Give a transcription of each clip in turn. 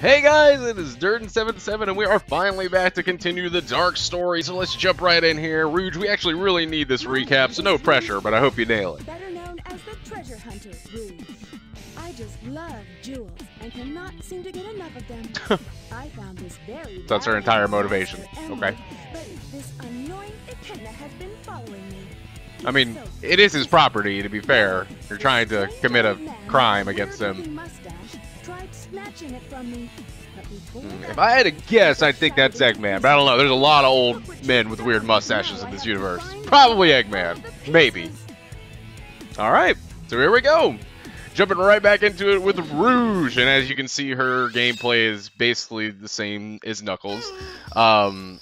Hey guys, it is Durden77 and we are finally back to continue the dark story, so let's jump right in here. Rouge, we actually really need this recap, so no pressure, but I hope you nail it. Better known as the treasure hunter, Rouge. I just love jewels and cannot seem to get enough of them. I found this very That's her entire motivation. Okay. But this annoying echidna has been following me. I mean, it is his property, to be fair. You're trying to commit a crime against him. Snatching it from me. Hmm, If I had to guess, I'd think that's Eggman, but I don't know. There's a lot of old men with weird mustaches in this universe. Probably Eggman. Maybe. Alright, so here we go. Jumping right back into it with Rouge, and as you can see, her gameplay is basically the same as Knuckles. Um,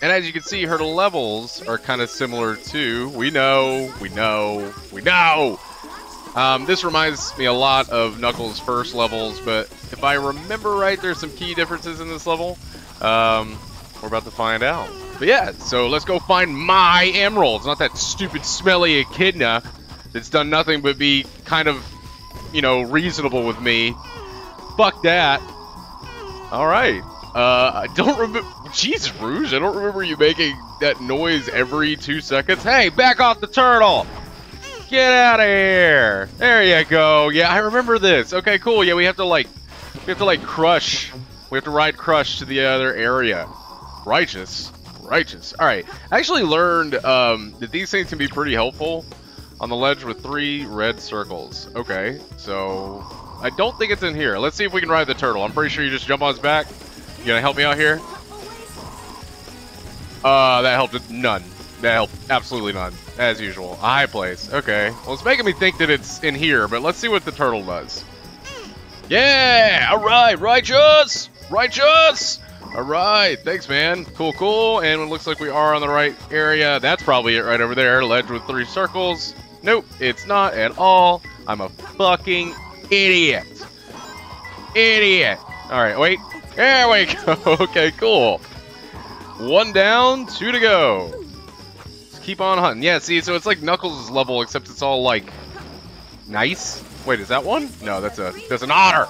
and as you can see, her levels are kind of similar too. We know, we know, we know! Um, this reminds me a lot of Knuckles' first levels, but if I remember right, there's some key differences in this level. Um, we're about to find out. But yeah, so let's go find my emeralds, not that stupid smelly echidna that's done nothing but be kind of, you know, reasonable with me. Fuck that. All right. Uh, I don't remember. Jeez, Rouge, I don't remember you making that noise every two seconds. Hey, back off the turtle! Get out of here! There you go. Yeah, I remember this. Okay, cool. Yeah, we have to like, we have to like crush. We have to ride crush to the other area. Righteous, righteous. All right. I actually learned um, that these things can be pretty helpful on the ledge with three red circles. Okay, so I don't think it's in here. Let's see if we can ride the turtle. I'm pretty sure you just jump on his back. You gonna help me out here? Uh, that helped none. Helped absolutely none, as usual. A high place. Okay. Well, it's making me think that it's in here, but let's see what the turtle does. Yeah! All right, righteous, righteous. All right, thanks, man. Cool, cool. And it looks like we are on the right area. That's probably it right over there. Ledge with three circles. Nope, it's not at all. I'm a fucking idiot. Idiot. All right, wait. There we go. Okay, cool. One down, two to go. Keep on hunting. Yeah, see, so it's like Knuckles' level, except it's all like nice. Wait, is that one? No, that's a that's an otter.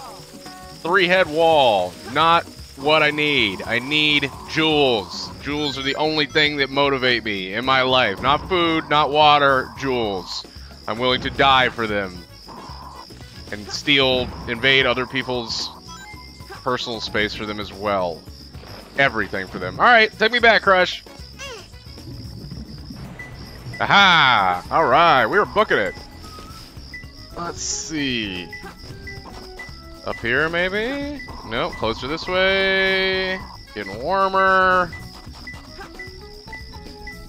Three head wall. Not what I need. I need jewels. Jewels are the only thing that motivate me in my life. Not food, not water, jewels. I'm willing to die for them. And steal, invade other people's personal space for them as well. Everything for them. Alright, take me back, Crush. Aha! Alright, we were booking it. Let's see. Up here, maybe? Nope, closer this way. Getting warmer.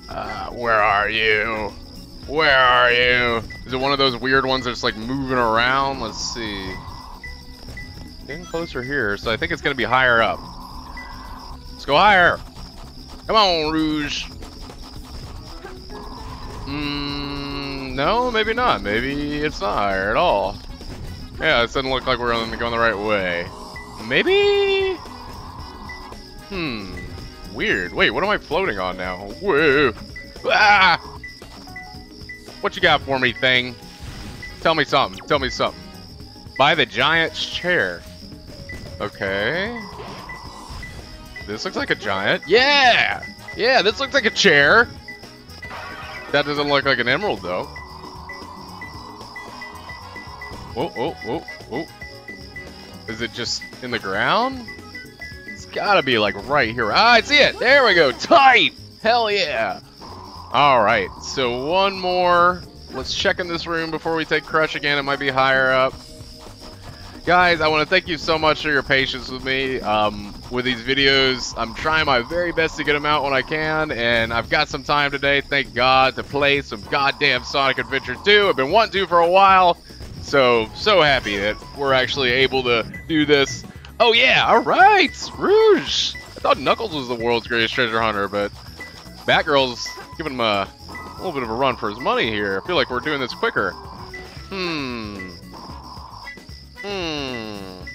Uh, where are you? Where are you? Is it one of those weird ones that's like moving around? Let's see. Getting closer here, so I think it's gonna be higher up. Let's go higher. Come on, Rouge. Mm, no, maybe not. Maybe it's not higher at all. Yeah, it doesn't look like we're going the right way. Maybe? Hmm. Weird. Wait, what am I floating on now? Whoa. Ah! What you got for me, thing? Tell me something. Tell me something. Buy the giant's chair. Okay. This looks like a giant. Yeah! Yeah, this looks like a chair. That doesn't look like an emerald, though. Whoa, whoa, whoa, whoa. Is it just in the ground? It's gotta be like right here. Ah, I see it! There we go! Tight! Hell yeah! Alright, so one more. Let's check in this room before we take Crush again. It might be higher up. Guys, I want to thank you so much for your patience with me. Um, with these videos, I'm trying my very best to get them out when I can, and I've got some time today, thank God, to play some goddamn Sonic Adventure 2. I've been wanting to for a while, so, so happy that we're actually able to do this. Oh yeah, alright, Rouge! I thought Knuckles was the world's greatest treasure hunter, but Batgirl's giving him a, a little bit of a run for his money here. I feel like we're doing this quicker. Hmm. Hmm.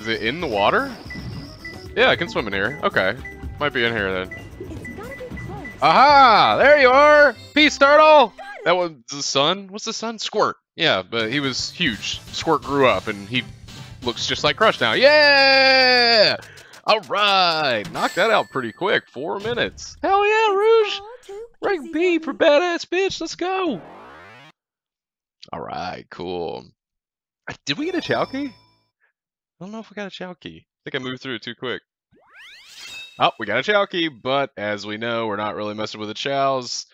Is it in the water? Yeah, I can swim in here. Okay. Might be in here then. It's gotta be close. Aha! There you are! Peace, Turtle! That was the sun? What's the sun? Squirt. Yeah, but he was huge. Squirt grew up and he looks just like Crush now. Yeah! All right, knocked that out pretty quick. Four minutes. Hell yeah, Rouge! Rank B for badass bitch. Let's go. All right, cool. Did we get a Chao key? I don't know if we got a Chao key. I think I moved through it too quick. Oh, we got a Chao key, but as we know, we're not really messing with the chows.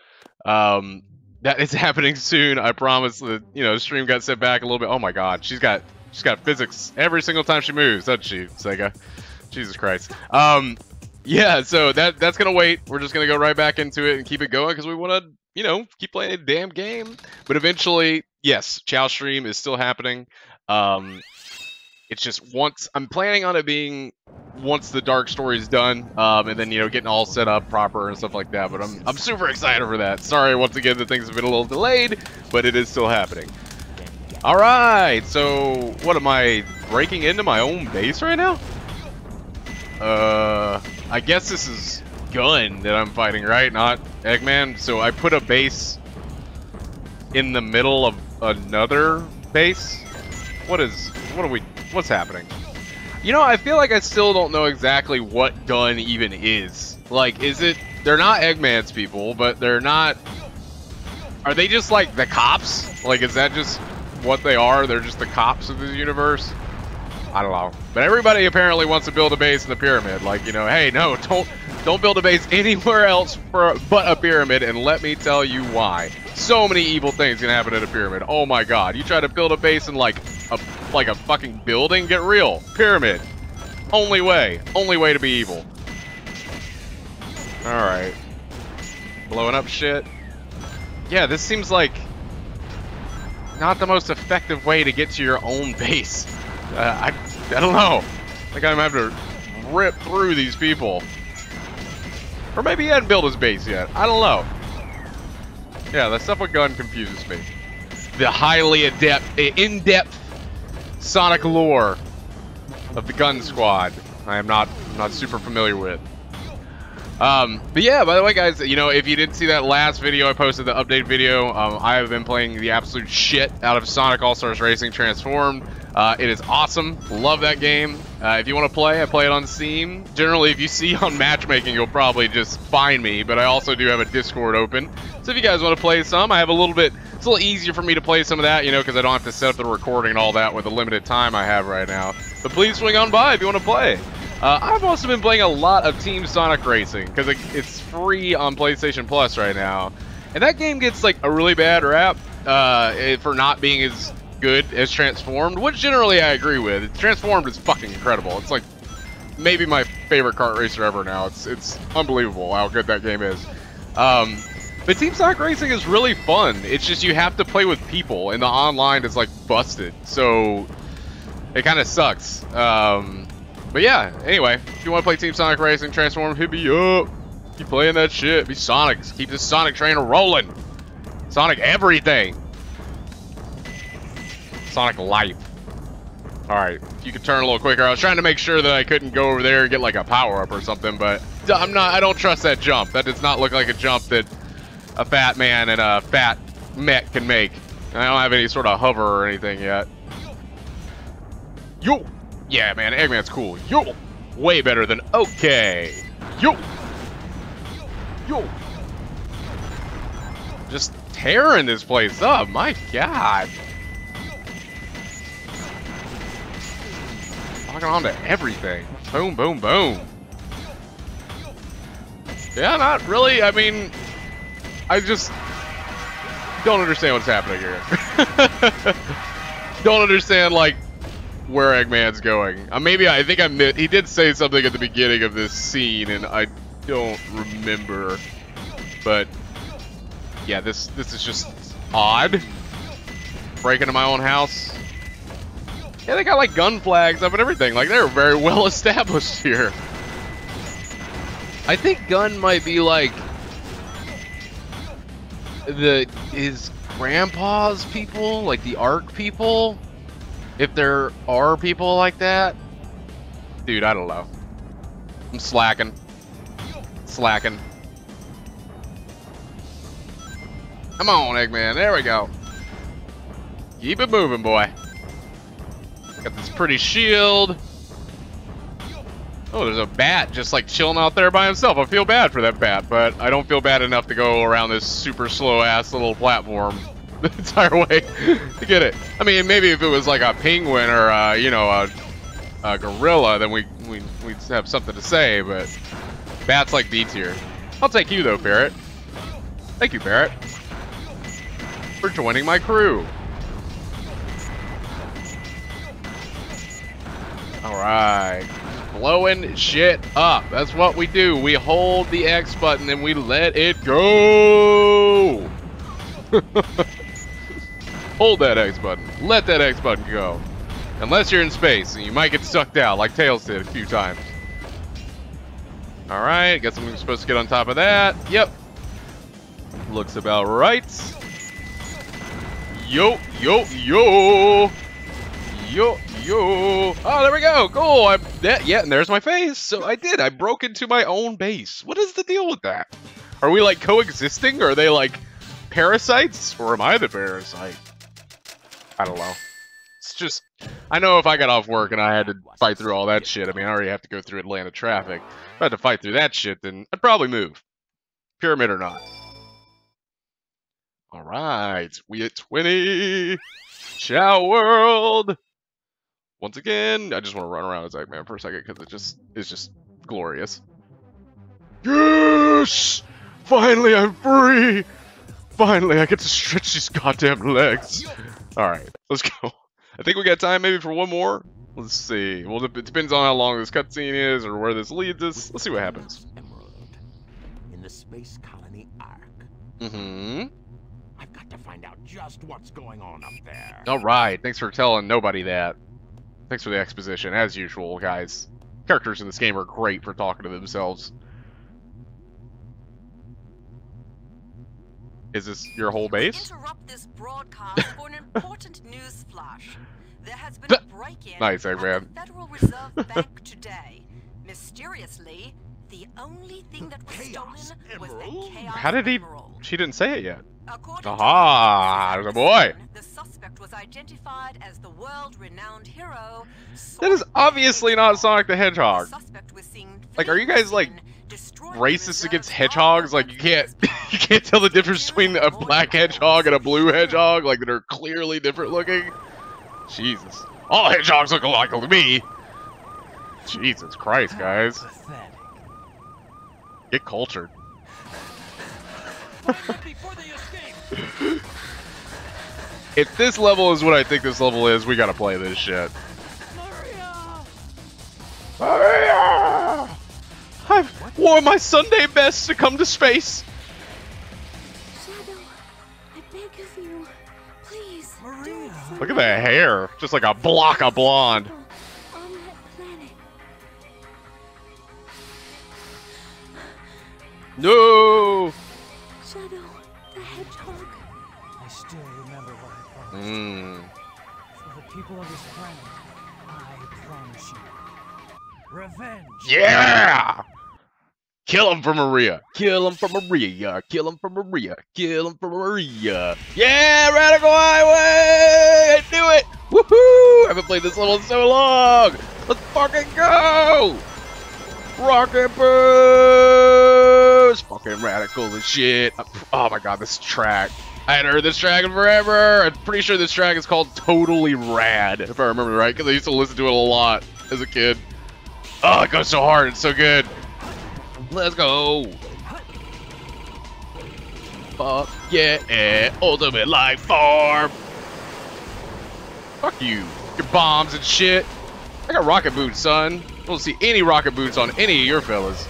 Um, that is happening soon. I promise. The you know stream got set back a little bit. Oh my god, she's got she's got physics every single time she moves, doesn't she, Sega? Jesus Christ. Um, yeah. So that that's gonna wait. We're just gonna go right back into it and keep it going because we want to you know keep playing a damn game. But eventually, yes, Chao stream is still happening. Um, it's just once I'm planning on it being once the dark story is done, um, and then you know getting all set up proper and stuff like that. But I'm I'm super excited for that. Sorry once again that things have been a little delayed, but it is still happening. All right, so what am I breaking into my own base right now? Uh, I guess this is GUN that I'm fighting, right? Not Eggman. So I put a base in the middle of another base. What is? What are we? What's happening? You know, I feel like I still don't know exactly what GUN even is. Like, is it? They're not Eggman's people, but they're not. Are they just like the cops? Like, is that just what they are? They're just the cops of this universe. I don't know. But everybody apparently wants to build a base in the pyramid. Like, you know, hey, no, don't don't build a base anywhere else for but a pyramid, and let me tell you why. So many evil things can happen at a pyramid. Oh my god. You try to build a base in like a like a fucking building? Get real. Pyramid. Only way. Only way to be evil. Alright. Blowing up shit. Yeah, this seems like not the most effective way to get to your own base. Uh, I, I don't know. I think I'm have to rip through these people. Or maybe he hadn't built his base yet. I don't know. Yeah, the stuff with GUN confuses me. The highly adept, in-depth Sonic lore of the GUN Squad. I am not not super familiar with. Um, but yeah, by the way, guys, you know, if you didn't see that last video I posted, the update video, um, I have been playing the absolute shit out of Sonic All-Stars Racing Transformed. Uh, it is awesome. Love that game. Uh, if you want to play, I play it on Steam. Generally, if you see on matchmaking, you'll probably just find me, but I also do have a Discord open. So if you guys want to play some, I have a little bit, it's a little easier for me to play some of that, you know, because I don't have to set up the recording and all that with the limited time I have right now. But please swing on by if you want to play. Uh, I've also been playing a lot of Team Sonic Racing because it, it's free on PlayStation Plus right now, and that game gets like a really bad rap uh, for not being as good as Transformed, which generally I agree with. It's Transformed is fucking incredible. It's like maybe my favorite kart racer ever now. It's it's unbelievable how good that game is. Um, but Team Sonic Racing is really fun. It's just you have to play with people, and the online is like busted, so it kind of sucks. Um, but yeah, anyway, if you want to play Team Sonic Racing, Transform, hit me up. Keep playing that shit. Be Sonic. Keep this Sonic train rolling. Sonic everything. Sonic life. Alright, if you could turn a little quicker. I was trying to make sure that I couldn't go over there and get like a power up or something, but I'm not, I don't trust that jump. That does not look like a jump that a fat man and a fat mech can make. I don't have any sort of hover or anything yet. Yo! Yeah, man, Eggman's cool. Yo! Way better than okay. Yo! Yo! Just tearing this place up. My god. Locking on to everything. Boom, boom, boom. Yeah, not really. I mean, I just don't understand what's happening here. don't understand, like, where Eggman's going. Uh, maybe I, think I mi- he did say something at the beginning of this scene, and I don't remember. But yeah, this this is just odd. Breaking into my own house. Yeah, they got like GUN flags up and everything. Like they're very well established here. I think GUN might be like the his grandpa's people, like the Ark people. If there are people like that, dude, I don't know. I'm slacking, slacking. Come on, Eggman. There we go. Keep it moving, boy. Got this pretty shield. Oh, there's a bat just like chilling out there by himself. I feel bad for that bat, but I don't feel bad enough to go around this super slow ass little platform the entire way to get it. I mean, maybe if it was like a penguin or uh, you know a, a gorilla, then we we we'd have something to say. But bats like B tier. I'll take you though, Barret. Thank you, Barret, for joining my crew. All right blowing shit up. That's what we do. We hold the X button and we let it go. hold that X button. Let that X button go. Unless you're in space and you might get sucked out like Tails did a few times. Alright, guess I'm supposed to get on top of that. Yep. Looks about right. Yo, yo, yo. Yo, yo. Oh, there we go. Cool. I, that, yeah, and there's my face. So I did. I broke into my own base. What is the deal with that? Are we like coexisting? Or are they like parasites? Or am I the parasite? I don't know. It's just, I know if I got off work and I had to fight through all that shit, I mean, I already have to go through Atlanta traffic. If I had to fight through that shit, then I'd probably move. Pyramid or not. All right, we at 20. Chao world. Once again, I just want to run around as Eggman for a second because it just is just glorious. Yes! Finally, I'm free! Finally, I get to stretch these goddamn legs. Alright, let's go. I think we got time maybe for one more. Let's see. Well, it depends on how long this cutscene is or where this leads us. Let's see what happens. Emerald In the space colony Ark. Mm-hmm. I've got to find out just what's going on up there. Alright, thanks for telling nobody that. Thanks for the exposition, as usual, guys. Characters in this game are great for talking to themselves. Is this your whole base? Interrupt this broadcast for an important news flash. There has been a break-in Nice, at the Federal Reserve Bank today. Mysteriously, the only thing that was Chaos stolen was the Chaos How did he... Emerald. She didn't say it yet. According to Aha, reports a boy. The suspect was identified as the world-renowned hero. That is obviously not Sonic the The Hedgehog. suspect Like, are you guys, like, the scene, destroying the Racist against hedgehogs? Like, you can't... You can't tell the difference between a black hedgehog and a blue hedgehog? Like, that are clearly different looking? Jesus. All hedgehogs look alike to me! Jesus Christ, guys. Pathetic. Get cultured. Before they escape. If this level is what I think this level is, we gotta play this shit. Maria! Maria! I've wore my Sunday best to come to space. Shadow, I beg of you, please. Maria. Look at that hair. Just like a block of blonde. No! Shadow, the hedgehog. I still remember what I promised. Mmm. For the people of this planet, I promise you. Revenge! Yeah! Kill him for Maria. Kill him for Maria. Kill him for Maria. Kill him for Maria. Yeah, Radical Highway! I knew it! Woohoo! I haven't played this level in so long! Let's fucking go! Rocket boost! Fucking radical as shit. Oh my god, this track. I hadn't heard this track in forever. I'm pretty sure this track is called Totally Rad, if I remember right, because I used to listen to it a lot as a kid. Oh, it goes so hard. It's so good. Let's go. Fuck yeah. Ultimate life form. Fuck you. Your bombs and shit. I got rocket boots, son. Don't see any rocket boots on any of your fellas.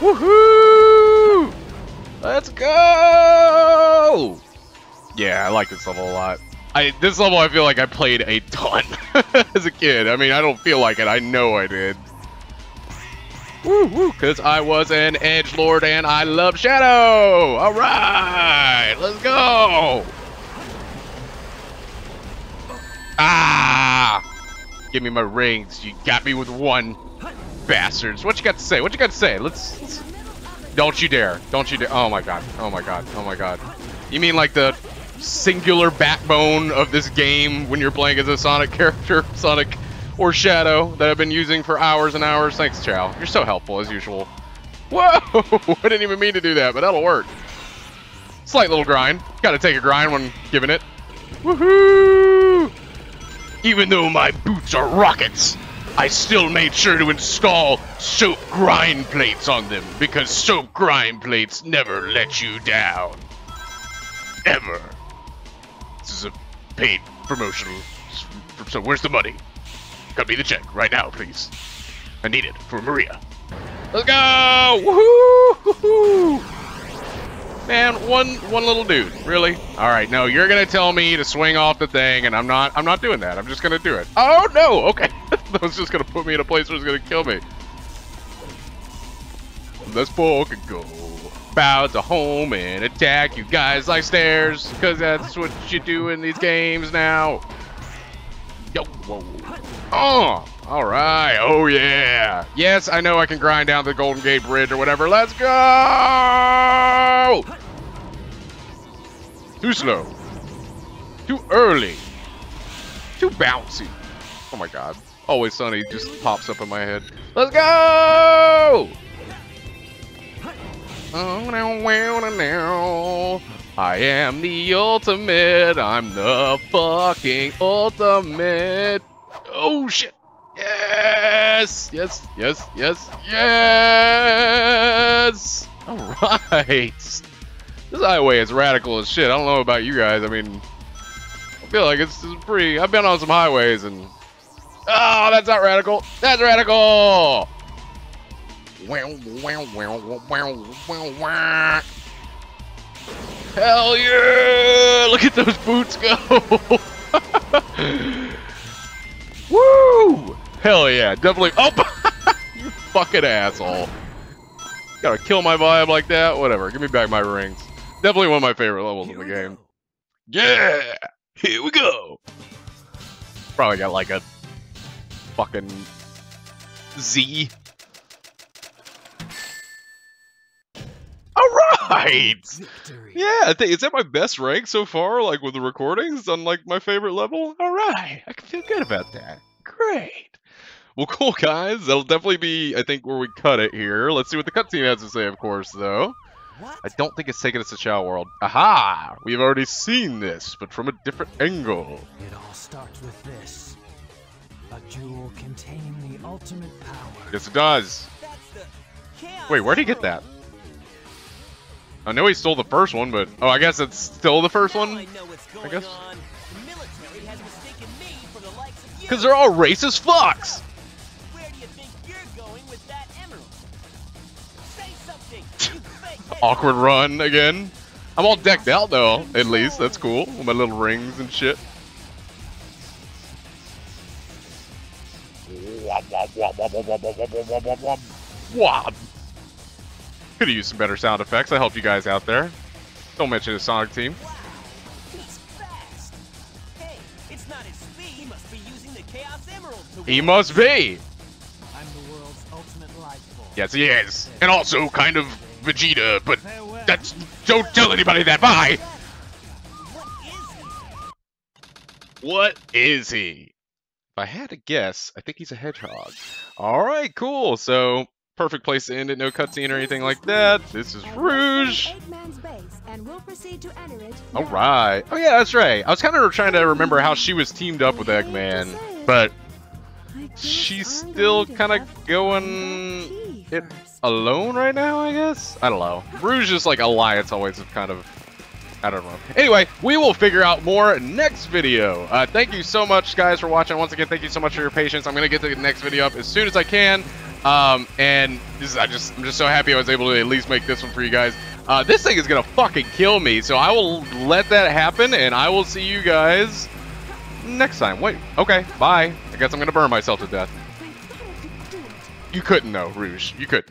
Woohoo! Let's go! Yeah, I like this level a lot. I this level I feel like I played a ton as a kid. I mean, I don't feel like it. I know I did. Woo cause I was an edge lord and I love Shadow. All right, let's go. Ah! Give me my rings. You got me with one, bastards. What you got to say? What you got to say? Let's. let's... Don't you dare! Don't you dare! Oh my god! Oh my god! Oh my god! You mean like the singular backbone of this game when you're playing as a Sonic character, Sonic or Shadow, that I've been using for hours and hours. Thanks, Chao. You're so helpful as usual. Whoa! I didn't even mean to do that, but that'll work. Slight little grind. Gotta take a grind when giving it. Woohoo! Even though my boots are rockets, I still made sure to install soap grind plates on them because soap grind plates never let you down. Ever. This is a paid promotional. So where's the money? Cut me the check right now, please. I need it for Maria. Let's go! Woohoo! Man, one one little dude, really? All right, no, you're gonna tell me to swing off the thing, and I'm not. I'm not doing that. I'm just gonna do it. Oh no! Okay, that was just gonna put me in a place where it's gonna kill me. Let's poke and go. Bow to home and attack you guys like stairs, cause that's what you do in these games now. Yo, whoa. Oh, all right. Oh yeah. Yes, I know I can grind down the Golden Gate Bridge or whatever. Let's go. Too slow. Too early. Too bouncy. Oh my god. Always Sunny just pops up in my head. Let's go! Oh, now, now, now. I am the ultimate. I'm the fucking ultimate. Oh shit. Yes. Yes. Yes. Yes. Yes. All right. This highway is radical as shit. I don't know about you guys. I mean, I feel like it's, it's pretty. I've been on some highways and. Oh, that's not radical. That's radical. Wow, wow, wow, wow, wow, wow. Hell yeah! Look at those boots go! Woo! Hell yeah, definitely. Oh, you fucking asshole! Gotta kill my vibe like that. Whatever. Give me back my rings. Definitely one of my favorite levels in the game. Yeah! Here we go! Probably got like a fucking Z. Alright! Victory. Yeah, I think is that my best rank so far, like with the recordings on like my favorite level? Alright, I can feel good about that. Great. Well, cool guys. That'll definitely be, I think, where we cut it here. Let's see what the cutscene has to say, of course, though. What? I don't think it's taking us to Chao World. Aha! We've already seen this, but from a different angle. It all starts with this. A jewel containing the ultimate power. Yes, it does. Wait, where'd he get that? I know he stole the first one, but oh, I guess it's still the first one. I know guess. on. The military has mistaken me for the likes of you. Because they're all racist fucks. Where do you think you're going with that emerald? Say something. You fake Awkward run again. I'm all decked out though, at least. That's cool. With my little rings and shit. Wab. Could have used some better sound effects. I help you guys out there. Don't mention the Sonic team. He's. Hey, it's not his speed. He must be using the Chaos Emerald to He must be. I'm the world's ultimate life force. Yes, he is. And also kind of Vegeta, but that's don't tell anybody that. Bye. What What is he? is he? If I had to guess, I think he's a hedgehog. All right, cool. So perfect place to end it. No cutscene or anything like that. This is Rouge. Eggman's base, and we'll proceed to enter it. All right. Oh yeah, that's right. I was kind of trying to remember how she was teamed up with Eggman, but she's still kind of to going it alone right now. I guess. I don't know. Rouge is like alliance always have kind of. I don't know. Anyway, we will figure out more next video. Uh, thank you so much, guys, for watching. Once again, thank you so much for your patience. I'm gonna get the next video up as soon as I can. Um, and this is, I just, I'm just so happy I was able to at least make this one for you guys. Uh, this thing is gonna fucking kill me, so I will let that happen, and I will see you guys next time. Wait, okay, bye. I guess I'm gonna burn myself to death. You couldn't though, Rouge. You couldn't.